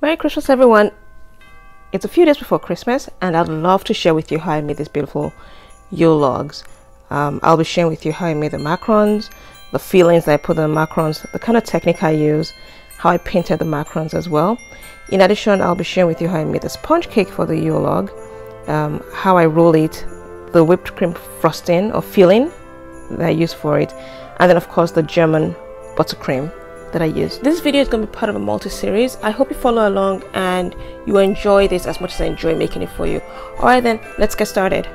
Merry Christmas, everyone. It's a few days before Christmas, and I'd love to share with you how I made these beautiful Yule logs. Um, I'll be sharing with you how I made the macarons, the fillings that I put in the macarons, the kind of technique I use, how I painted the macarons as well. In addition, I'll be sharing with you how I made the sponge cake for the Yule log, um, how I roll it, the whipped cream frosting or filling that I use for it, and then of course the German buttercream that I use. This video is going to be part of a multi-series. I hope you follow along and you enjoy this as much as I enjoy making it for you. Alright then, let's get started.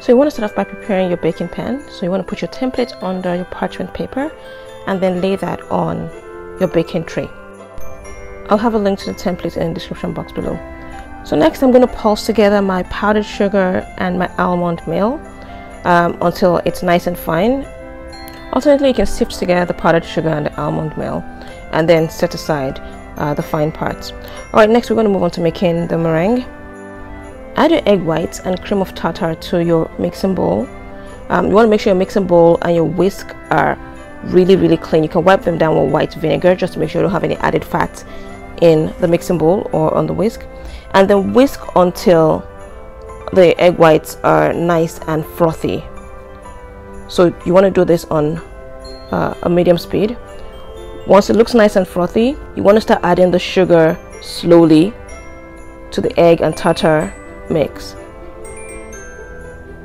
So you want to start off by preparing your baking pan. So you want to put your template under your parchment paper and then lay that on your baking tray. I'll have a link to the template in the description box below. So next I'm going to pulse together my powdered sugar and my almond meal um, until it's nice and fine. Alternately, you can sift together the powdered sugar and the almond meal and then set aside uh, the fine parts. Alright, next we're going to move on to making the meringue. Add your egg whites and cream of tartar to your mixing bowl. Um, you want to make sure your mixing bowl and your whisk are really really clean. You can wipe them down with white vinegar just to make sure you don't have any added fat in the mixing bowl or on the whisk and then whisk until the egg whites are nice and frothy. So you want to do this on uh, a medium speed. Once it looks nice and frothy you want to start adding the sugar slowly to the egg and tartar mix.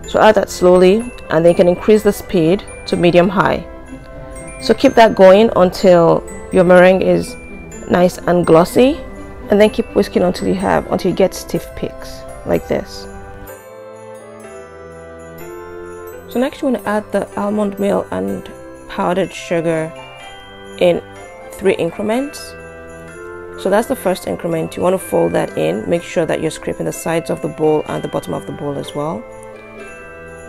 So add that slowly and then you can increase the speed to medium high. So keep that going until your meringue is nice and glossy and then keep whisking until you have until you get stiff peaks like this. So next you want to add the almond meal and powdered sugar in three increments. So that's the first increment. You want to fold that in. Make sure that you're scraping the sides of the bowl and the bottom of the bowl as well.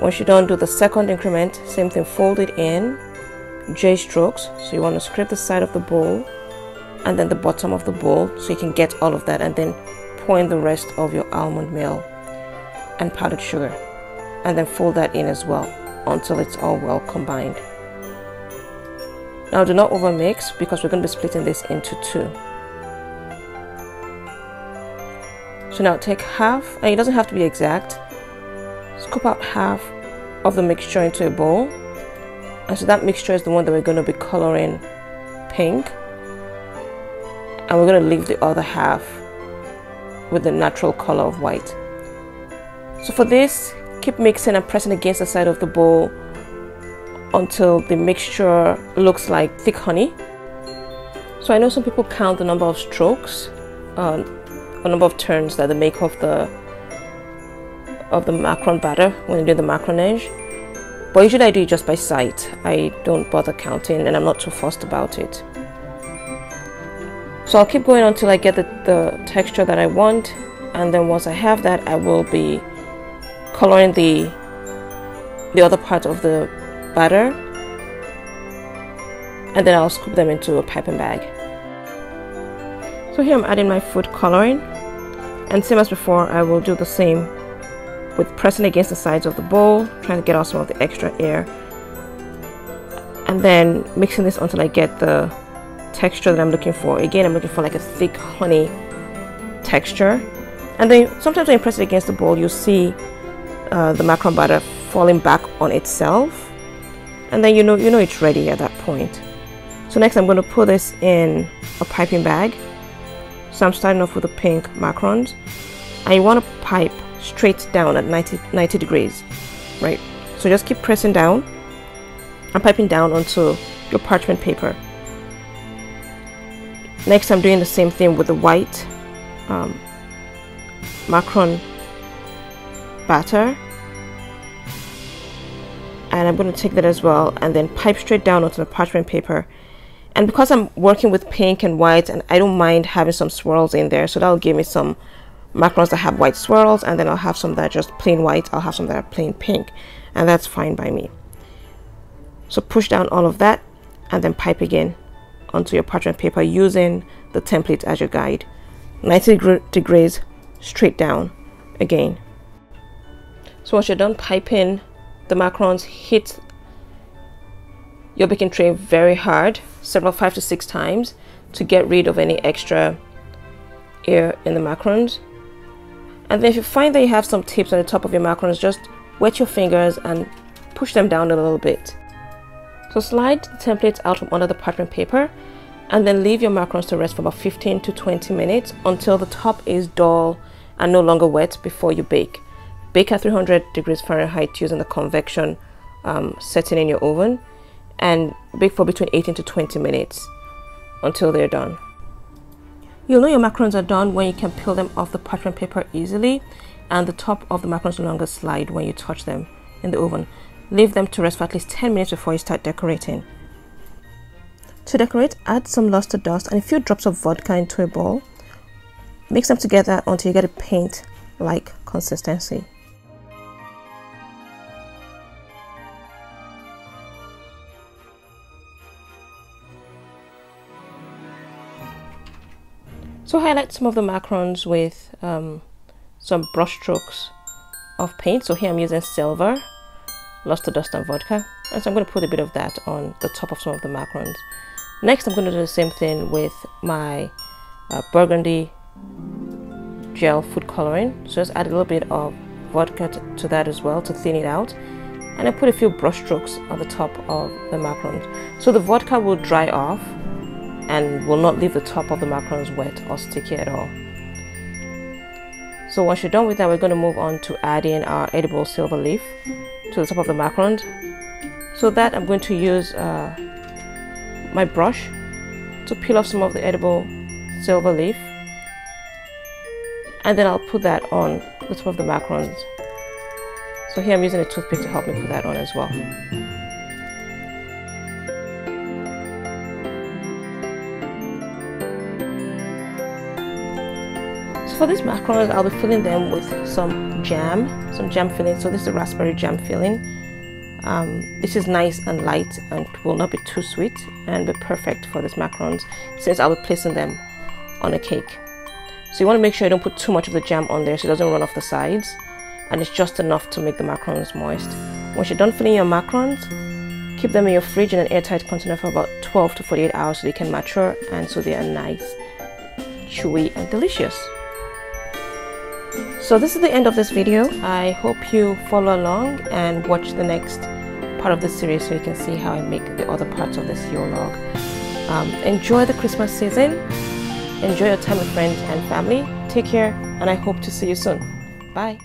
Once you're done do the second increment. Same thing fold it in. J strokes so you want to scrape the side of the bowl and then the bottom of the bowl so you can get all of that and then pour in the rest of your almond meal and powdered sugar and then fold that in as well until it's all well combined. Now do not overmix because we're going to be splitting this into two. So now take half, and it doesn't have to be exact, scoop out half of the mixture into a bowl. And so that mixture is the one that we're going to be coloring pink and we're going to leave the other half with the natural color of white. So for this, keep mixing and pressing against the side of the bowl until the mixture looks like thick honey. So I know some people count the number of strokes, uh, a number of turns that they make of the of the macaron batter when they do the macaronage. But usually I do it just by sight. I don't bother counting and I'm not too fussed about it. So I'll keep going until I get the, the texture that I want. And then once I have that I will be coloring the the other part of the batter. And then I'll scoop them into a piping bag. So here I'm adding my food coloring. And same as before I will do the same with pressing against the sides of the bowl trying to get out some of the extra air. And then mixing this until I get the texture that I'm looking for. Again, I'm looking for like a thick honey texture. And then sometimes when you press it against the bowl, you'll see uh, the macaron batter falling back on itself. And then you know, you know it's ready at that point. So next I'm going to put this in a piping bag. So I'm starting off with the pink macarons. And you want to pipe straight down at 90, 90 degrees, right? So just keep pressing down and piping down onto your parchment paper next I'm doing the same thing with the white um, batter. And I'm going to take that as well and then pipe straight down onto the parchment paper. And because I'm working with pink and white and I don't mind having some swirls in there so that'll give me some macarons that have white swirls and then I'll have some that are just plain white I'll have some that are plain pink and that's fine by me. So push down all of that and then pipe again onto your parchment paper using the template as your guide 90 degrees straight down again so once you're done piping the macarons, hit your baking tray very hard, several five to six times to get rid of any extra air in the macarons. And then if you find that you have some tips on the top of your macarons, just wet your fingers and push them down a little bit. So slide the templates out from under the parchment paper and then leave your macarons to rest for about 15 to 20 minutes until the top is dull and no longer wet before you bake. Bake at 300 degrees Fahrenheit using the convection um, setting in your oven and bake for between 18 to 20 minutes until they're done. You'll know your macarons are done when you can peel them off the parchment paper easily and the top of the macarons no longer slide when you touch them in the oven. Leave them to rest for at least 10 minutes before you start decorating. To decorate, add some luster dust and a few drops of vodka into a bowl. Mix them together until you get a paint-like consistency. So highlight some of the macarons with um, some brush strokes of paint. So here I'm using silver, luster dust and vodka. And so I'm going to put a bit of that on the top of some of the macarons. Next I'm going to do the same thing with my uh, burgundy gel food coloring. So just add a little bit of vodka to that as well to thin it out. And I put a few brush strokes on the top of the macarons. So the vodka will dry off and will not leave the top of the macarons wet or sticky at all. So once you're done with that, we're going to move on to adding our edible silver leaf to the top of the macarons. So that I'm going to use uh, my brush to peel off some of the edible silver leaf. And then I'll put that on the top of the macarons. So here I'm using a toothpick to help me put that on as well. For these macarons, I'll be filling them with some jam, some jam filling. So this is raspberry jam filling. Um, this is nice and light and will not be too sweet and be perfect for these macarons since I'll be placing them on a cake. So you want to make sure you don't put too much of the jam on there so it doesn't run off the sides and it's just enough to make the macarons moist. Once you're done filling your macarons, keep them in your fridge in an airtight container for about 12 to 48 hours so they can mature and so they are nice, chewy and delicious. So this is the end of this video. I hope you follow along and watch the next part of the series so you can see how I make the other parts of this Yule log. Um, enjoy the Christmas season. Enjoy your time with friends and family. Take care and I hope to see you soon. Bye.